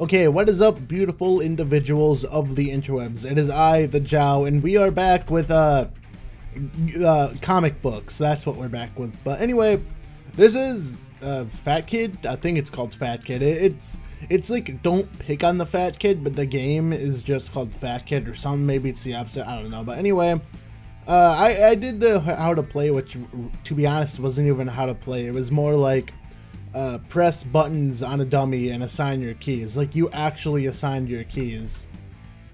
Okay, what is up, beautiful individuals of the interwebs? It is I, the Joe, and we are back with, uh, uh, comic books. That's what we're back with. But anyway, this is, uh, Fat Kid. I think it's called Fat Kid. It's, it's like, don't pick on the Fat Kid, but the game is just called Fat Kid or something. Maybe it's the opposite. I don't know. But anyway, uh, I, I did the how to play, which, to be honest, wasn't even how to play. It was more like, uh, press buttons on a dummy and assign your keys. Like you actually assigned your keys.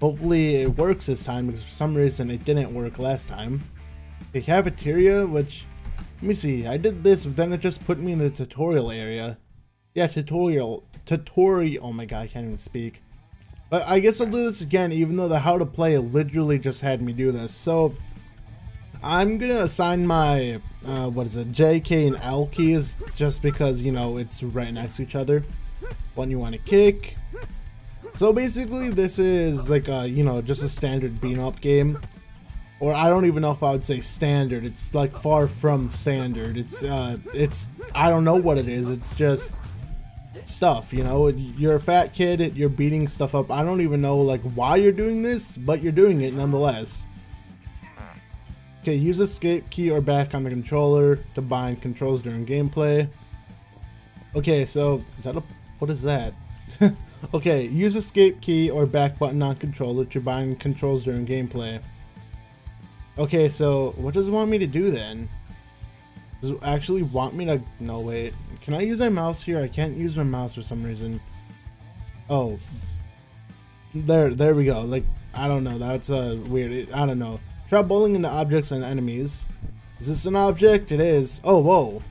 Hopefully it works this time because for some reason it didn't work last time. The cafeteria, which, let me see, I did this, but then it just put me in the tutorial area. Yeah, tutorial, tutorial, oh my god, I can't even speak. But I guess I'll do this again, even though the how to play literally just had me do this. So, I'm gonna assign my, uh, what is it, J, K, and L keys just because, you know, it's right next to each other. One you want to kick. So basically this is like a, you know, just a standard beat up game. Or I don't even know if I would say standard. It's like far from standard. It's, uh, it's, I don't know what it is. It's just stuff, you know? You're a fat kid, you're beating stuff up. I don't even know like why you're doing this, but you're doing it nonetheless. Okay, use escape key or back on the controller to bind controls during gameplay. Okay, so is that a what is that? okay, use escape key or back button on controller to bind controls during gameplay. Okay, so what does it want me to do then? Does it actually want me to no wait. Can I use my mouse here? I can't use my mouse for some reason. Oh. There there we go. Like I don't know, that's uh weird. I don't know. Try bowling into objects and enemies. Is this an object? It is. Oh, whoa.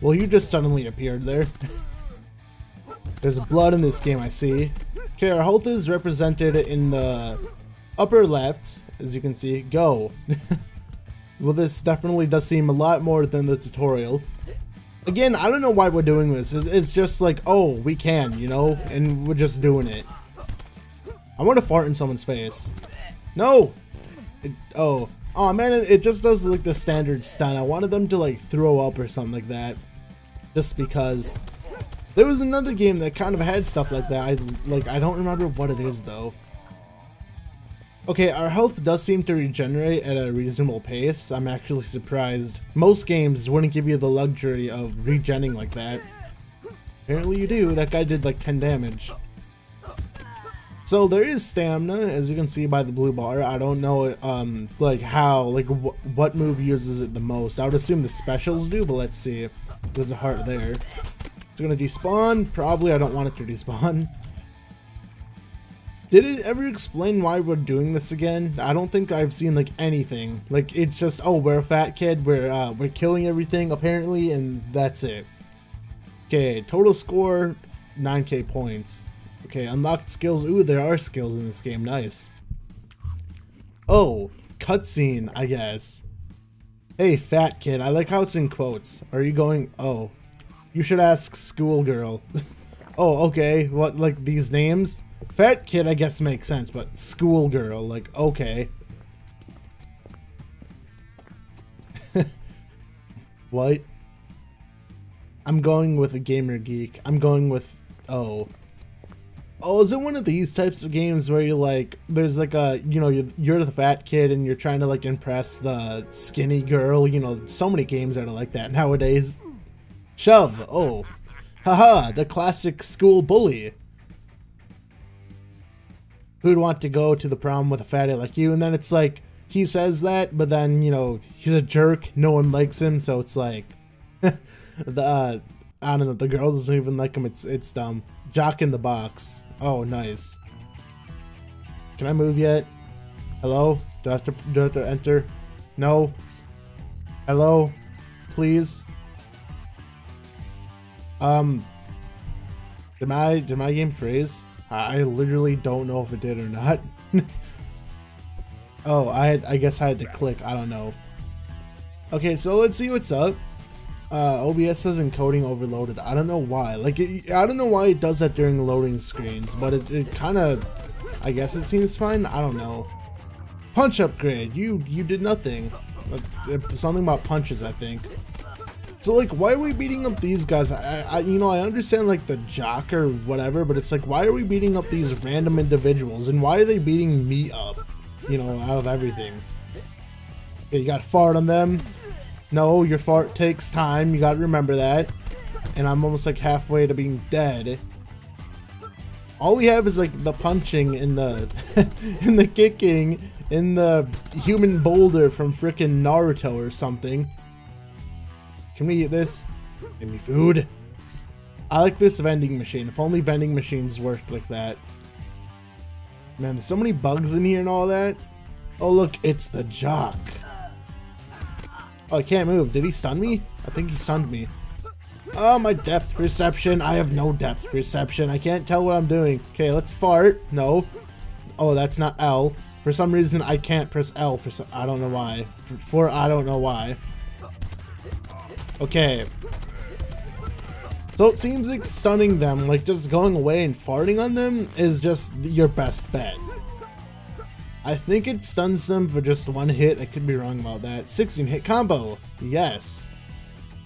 Well, you just suddenly appeared there. There's blood in this game, I see. Okay, our health is represented in the upper left, as you can see. Go. well, this definitely does seem a lot more than the tutorial. Again, I don't know why we're doing this. It's just like, oh, we can, you know? And we're just doing it. I want to fart in someone's face. No! It, oh. Oh man, it, it just does like the standard stun. I wanted them to like throw up or something like that. Just because. There was another game that kind of had stuff like that. I like I don't remember what it is though. Okay, our health does seem to regenerate at a reasonable pace. I'm actually surprised. Most games wouldn't give you the luxury of regenning like that. Apparently you do. That guy did like 10 damage. So there is stamina, as you can see by the blue bar. I don't know, um, like how, like wh what move uses it the most. I would assume the specials do, but let's see. There's a heart there. It's gonna despawn. Probably I don't want it to despawn. Did it ever explain why we're doing this again? I don't think I've seen like anything. Like it's just, oh, we're a fat kid. We're uh, we're killing everything apparently, and that's it. Okay, total score 9k points. Okay, unlocked skills. Ooh, there are skills in this game. Nice. Oh, cutscene, I guess. Hey, fat kid. I like how it's in quotes. Are you going... Oh. You should ask schoolgirl. oh, okay. What, like, these names? Fat kid, I guess, makes sense, but schoolgirl, like, okay. what? I'm going with a gamer geek. I'm going with... Oh. Oh, is it one of these types of games where you like, there's like a, you know, you're the fat kid and you're trying to like impress the skinny girl, you know, so many games are like that nowadays. Shove, oh. Haha, the classic school bully. Who'd want to go to the prom with a fatty like you? And then it's like, he says that, but then, you know, he's a jerk, no one likes him, so it's like, the, uh, I don't know, the girl doesn't even like him, it's, it's dumb. Jock in the box. Oh, nice. Can I move yet? Hello? Do I have to, do I have to enter? No? Hello? Please? Um, did my, did my game freeze? I literally don't know if it did or not. oh, I I guess I had to click. I don't know. Okay, so let's see what's up. Uh, OBS says encoding overloaded. I don't know why. Like, it, I don't know why it does that during loading screens, but it, it kind of, I guess it seems fine. I don't know. Punch upgrade. You you did nothing. Something about punches, I think. So like, why are we beating up these guys? I, I, you know, I understand like the jock or whatever, but it's like, why are we beating up these random individuals, and why are they beating me up? You know, out of everything. Okay, you got fart on them. No, your fart takes time. You gotta remember that. And I'm almost like halfway to being dead. All we have is like the punching and the and the kicking in the human boulder from frickin' Naruto or something. Can we eat this? Give me food. I like this vending machine. If only vending machines worked like that. Man, there's so many bugs in here and all that. Oh, look, it's the jock. Oh, I can't move. Did he stun me? I think he stunned me. Oh, my depth perception. I have no depth perception. I can't tell what I'm doing. Okay, let's fart. No. Oh, that's not L. For some reason, I can't press L for some, I don't know why. For, for I don't know why. Okay. So it seems like stunning them, like just going away and farting on them, is just your best bet. I think it stuns them for just one hit. I could be wrong about that. 16 hit combo. Yes.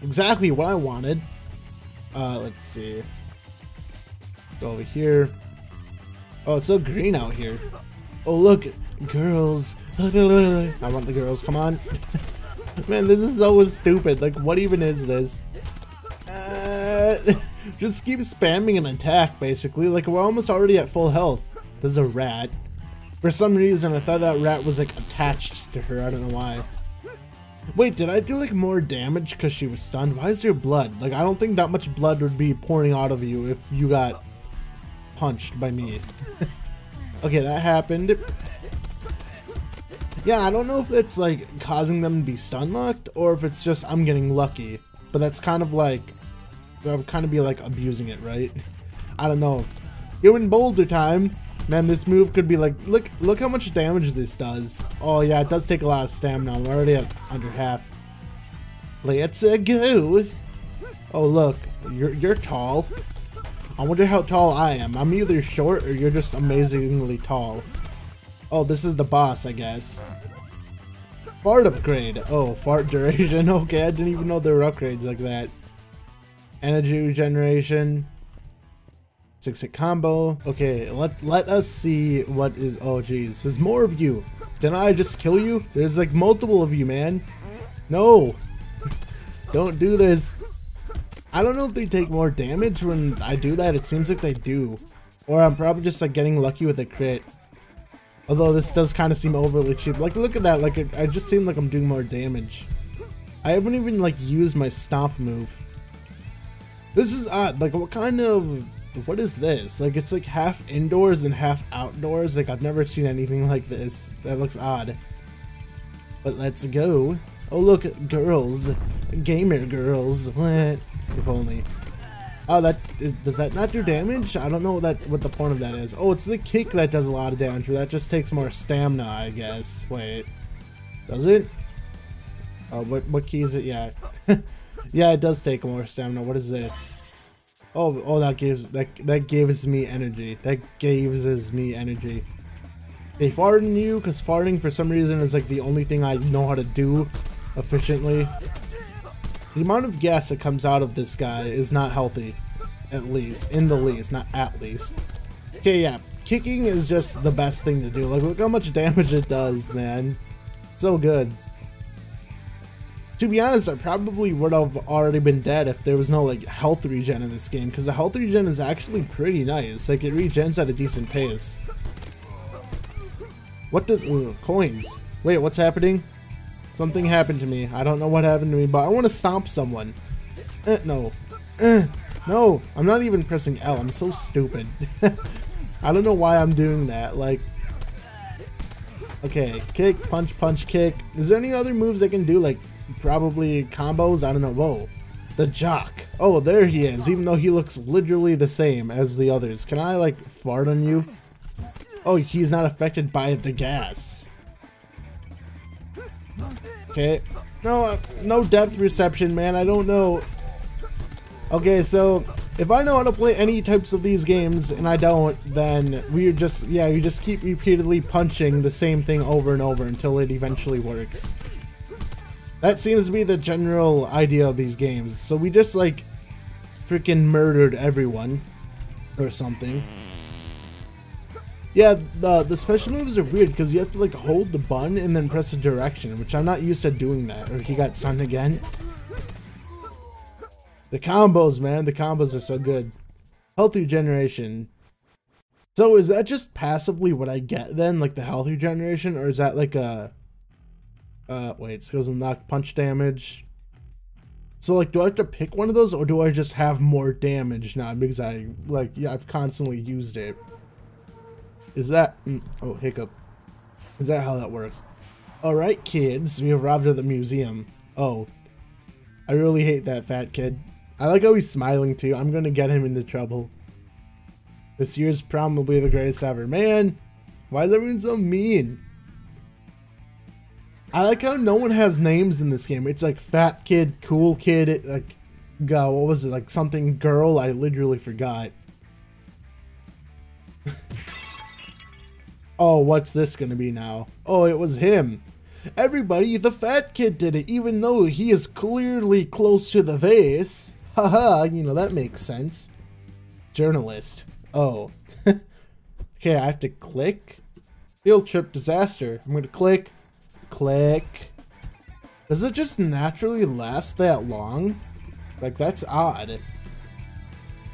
Exactly what I wanted. Uh, let's see. Go over here. Oh, it's so green out here. Oh, look. Girls. I want the girls. Come on. Man, this is always stupid. Like, what even is this? Uh, just keep spamming an attack, basically. Like, we're almost already at full health. There's a rat. For some reason, I thought that rat was, like, attached to her. I don't know why. Wait, did I do, like, more damage because she was stunned? Why is there blood? Like, I don't think that much blood would be pouring out of you if you got punched by me. okay, that happened. Yeah, I don't know if it's like causing them to be stun locked or if it's just I'm getting lucky. But that's kind of like, I would kind of be like abusing it, right? I don't know. You're in boulder time. Man, this move could be like, look, look how much damage this does. Oh yeah, it does take a lot of stamina. I'm already at under half. Let's uh, go. Oh look, you're you're tall. I wonder how tall I am. I'm either short or you're just amazingly tall. Oh, this is the boss, I guess. Fart upgrade. Oh, fart duration. Okay, I didn't even know there were upgrades like that. Energy regeneration. Six hit combo. Okay, let let us see what is. Oh, jeez, there's more of you. Didn't I just kill you? There's like multiple of you, man. No, don't do this. I don't know if they take more damage when I do that. It seems like they do, or I'm probably just like getting lucky with a crit. Although this does kind of seem overly cheap. Like, look at that. Like, it, I just seem like I'm doing more damage. I haven't even, like, used my stomp move. This is odd. Like, what kind of... What is this? Like, it's like half indoors and half outdoors. Like, I've never seen anything like this. That looks odd. But let's go. Oh, look, girls. Gamer girls. What? If only. Oh, that is, does that not do damage? I don't know what that what the point of that is. Oh, it's the kick that does a lot of damage, but that just takes more stamina, I guess. Wait, does it? Oh, what what key is it? Yeah, yeah, it does take more stamina. What is this? Oh, oh, that gives that that gives me energy. That gives us me energy. They farting you because farting for some reason is like the only thing I know how to do efficiently. The amount of gas that comes out of this guy is not healthy. At least. In the least. Not at least. Okay, yeah. Kicking is just the best thing to do. Like, look how much damage it does, man. So good. To be honest, I probably would have already been dead if there was no, like, health regen in this game. Because the health regen is actually pretty nice. Like, it regens at a decent pace. What does... Ooh, coins. Wait, what's happening? Something happened to me. I don't know what happened to me, but I want to stomp someone. Eh, no. Eh, no, I'm not even pressing L. I'm so stupid. I don't know why I'm doing that. Like, okay, kick, punch, punch, kick. Is there any other moves I can do? Like, probably combos? I don't know. Whoa. The jock. Oh, there he is, even though he looks literally the same as the others. Can I, like, fart on you? Oh, he's not affected by the gas. Okay. No, uh, no depth perception, man. I don't know. Okay, so if I know how to play any types of these games and I don't, then we just, yeah, you just keep repeatedly punching the same thing over and over until it eventually works. That seems to be the general idea of these games. So we just like freaking murdered everyone or something. Yeah, the the special moves are weird because you have to like hold the button and then press a direction, which I'm not used to doing that. Or he got stunned again. The combos, man, the combos are so good. Health regeneration. So is that just passively what I get then, like the health regeneration, or is that like a uh, wait, skills unlock punch damage. So like, do I have to pick one of those, or do I just have more damage now because I like yeah I've constantly used it? Is that mm, oh hiccup? Is that how that works? All right, kids, we arrived at the museum. Oh, I really hate that fat kid. I like how he's smiling too. I'm gonna get him into trouble. This year's probably the greatest ever. Man, why is everyone so mean? I like how no one has names in this game. It's like fat kid, cool kid, like, God, what was it, like something girl? I literally forgot. oh, what's this gonna be now? Oh, it was him. Everybody, the fat kid did it, even though he is clearly close to the vase. Haha, you know, that makes sense. Journalist. Oh. okay, I have to click. Field trip disaster. I'm gonna click. Click. Does it just naturally last that long? Like, that's odd.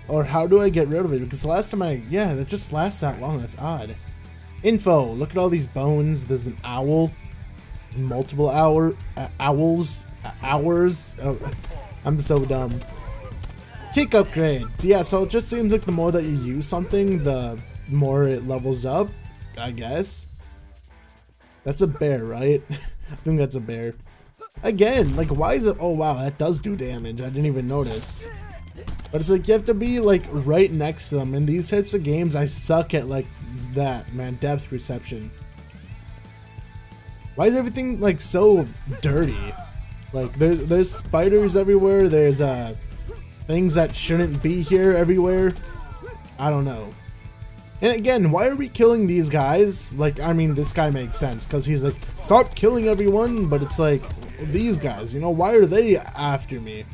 Or how do I get rid of it? Because last time I... Yeah, that just lasts that long. That's odd. Info. Look at all these bones. There's an owl. Multiple hour... Uh, owls. Uh, hours. Oh, I'm so dumb. Kick upgrade. Yeah, so it just seems like the more that you use something, the more it levels up, I guess. That's a bear, right? I think that's a bear. Again, like, why is it? Oh, wow, that does do damage. I didn't even notice. But it's like, you have to be, like, right next to them. In these types of games, I suck at, like, that, man. Depth perception. Why is everything, like, so dirty? Like, there's, there's spiders everywhere. There's, uh, things that shouldn't be here everywhere. I don't know. And again, why are we killing these guys? Like, I mean, this guy makes sense, because he's like, stop killing everyone, but it's like, these guys, you know, why are they after me?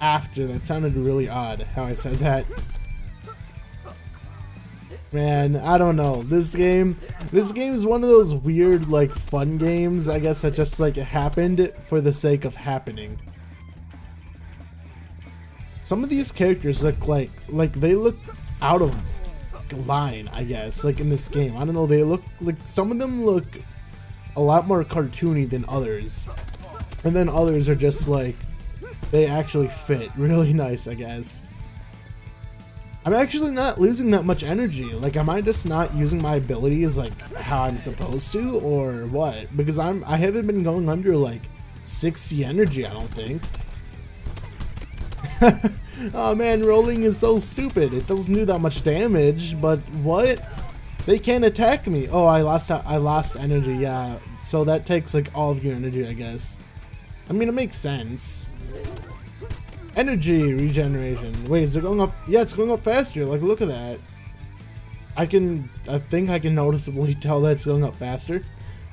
After, that sounded really odd, how I said that. Man, I don't know. This game, this game is one of those weird, like, fun games, I guess, that just, like, happened for the sake of happening. Some of these characters look like, like, they look out of line, I guess, like in this game. I don't know, they look like some of them look a lot more cartoony than others. And then others are just like they actually fit really nice, I guess. I'm actually not losing that much energy. Like, am I just not using my abilities like how I'm supposed to, or what? Because I'm I haven't been going under like 60 energy. I don't think. oh man, rolling is so stupid. It doesn't do that much damage, but what? They can't attack me. Oh, I lost I lost energy. Yeah, so that takes like all of your energy, I guess. I mean, it makes sense. Energy regeneration. Wait, is it going up? Yeah, it's going up faster. Like, look at that. I can, I think I can noticeably tell that it's going up faster.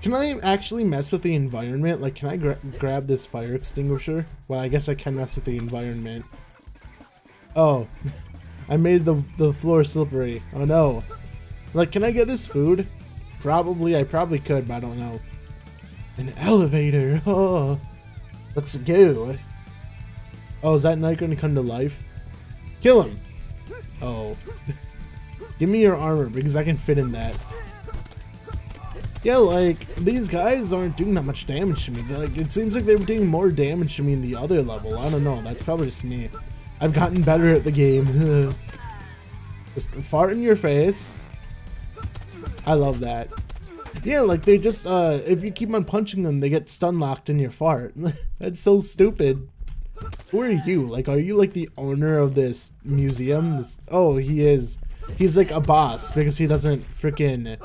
Can I actually mess with the environment? Like, can I gra grab this fire extinguisher? Well, I guess I can mess with the environment. Oh, I made the, the floor slippery. Oh no. Like, can I get this food? Probably, I probably could, but I don't know. An elevator, oh. Let's go. Oh, is that knight going to come to life? Kill him. Oh. Give me your armor, because I can fit in that. Yeah, like, these guys aren't doing that much damage to me. Like, it seems like they were doing more damage to me in the other level. I don't know, that's probably just me. I've gotten better at the game. just fart in your face. I love that. Yeah, like they just, uh, if you keep on punching them, they get stun locked in your fart. That's so stupid. Who are you? Like, are you like the owner of this museum? This, oh, he is. He's like a boss because he doesn't freaking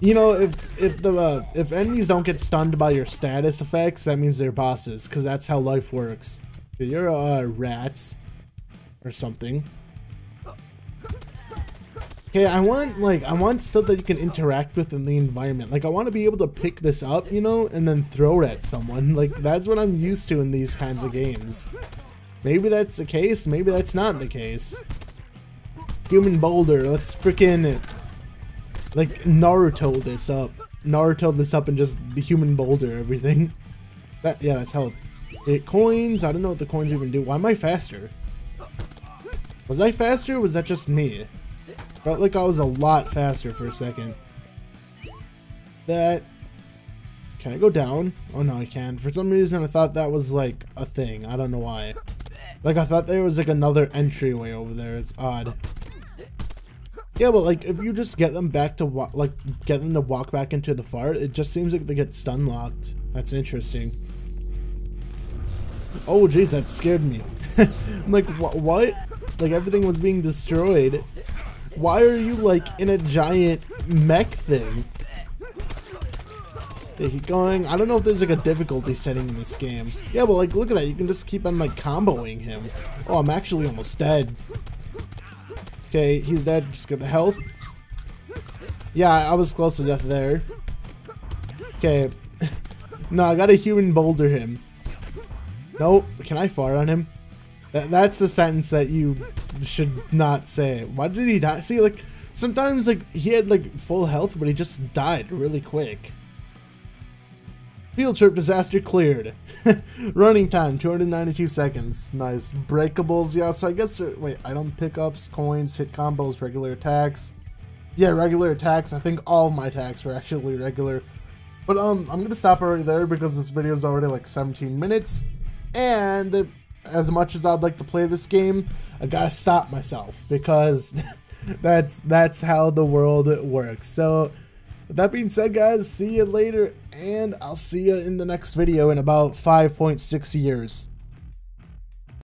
you know, if if the uh, if enemies don't get stunned by your status effects, that means they're bosses, because that's how life works. You're uh, rats or something. Okay, I want like I want stuff that you can interact with in the environment. Like I want to be able to pick this up, you know, and then throw it at someone. Like that's what I'm used to in these kinds of games. Maybe that's the case, maybe that's not the case. Human boulder, let's freaking like Naruto this up. Naruto this up and just the human boulder everything. That yeah, that's health. It coins, I don't know what the coins even do. Why am I faster? Was I faster was that just me? Felt like I was a lot faster for a second. That... Can I go down? Oh no, I can. For some reason, I thought that was like a thing. I don't know why. Like, I thought there was like another entryway over there. It's odd. Yeah, but like, if you just get them back to walk, like, get them to walk back into the fart, it just seems like they get stun locked. That's interesting. Oh, jeez, that scared me. I'm like, wh what? Like, everything was being destroyed. Why are you like in a giant mech thing? They keep going. I don't know if there's like a difficulty setting in this game. Yeah, but like look at that. You can just keep on like comboing him. Oh, I'm actually almost dead. Okay, he's dead. Just get the health. Yeah, I was close to death there. Okay. no, I gotta human boulder him. Nope. Can I fire on him? That, that's the sentence that you should not say. Why did he die? See, like, sometimes, like, he had, like, full health, but he just died really quick. Field trip disaster cleared. Running time, 292 seconds. Nice. Breakables, yeah, so I guess, uh, wait, item pickups, coins, hit combos, regular attacks. Yeah, regular attacks. I think all my attacks were actually regular. But, um, I'm gonna stop already there because this video is already, like, 17 minutes. And as much as I'd like to play this game, I gotta stop myself because that's that's how the world works. So with that being said, guys, see you later, and I'll see you in the next video in about 5.6 years.